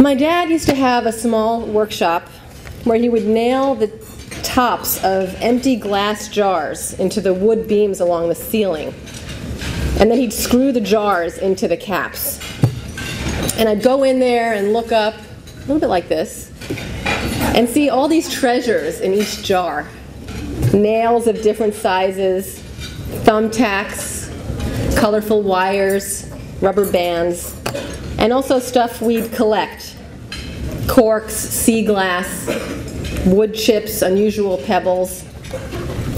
My dad used to have a small workshop where he would nail the tops of empty glass jars into the wood beams along the ceiling. And then he'd screw the jars into the caps. And I'd go in there and look up, a little bit like this, and see all these treasures in each jar. Nails of different sizes, thumbtacks, colorful wires, rubber bands, and also stuff we'd collect. Corks, sea glass, wood chips, unusual pebbles.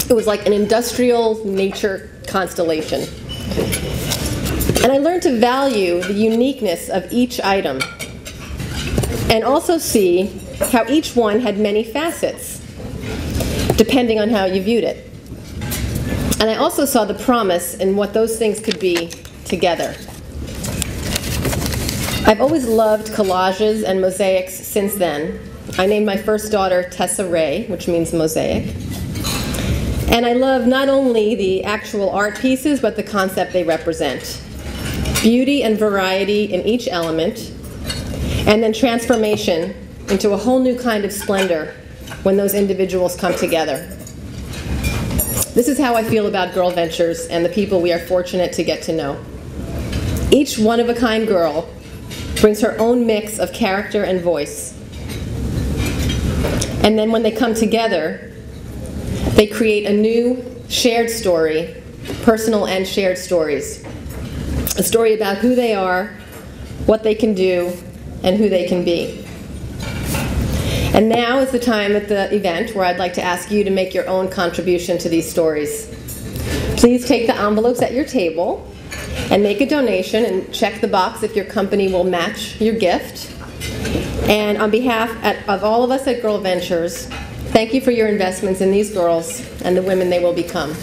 It was like an industrial nature constellation. And I learned to value the uniqueness of each item and also see how each one had many facets, depending on how you viewed it. And I also saw the promise in what those things could be together. I've always loved collages and mosaics since then. I named my first daughter Tessa Ray, which means mosaic. And I love not only the actual art pieces, but the concept they represent. Beauty and variety in each element, and then transformation into a whole new kind of splendor when those individuals come together. This is how I feel about GirlVentures and the people we are fortunate to get to know. Each one of a kind girl brings her own mix of character and voice. And then when they come together, they create a new shared story, personal and shared stories. A story about who they are, what they can do, and who they can be. And now is the time at the event where I'd like to ask you to make your own contribution to these stories. Please take the envelopes at your table and make a donation and check the box if your company will match your gift. And on behalf of all of us at GirlVentures, thank you for your investments in these girls and the women they will become.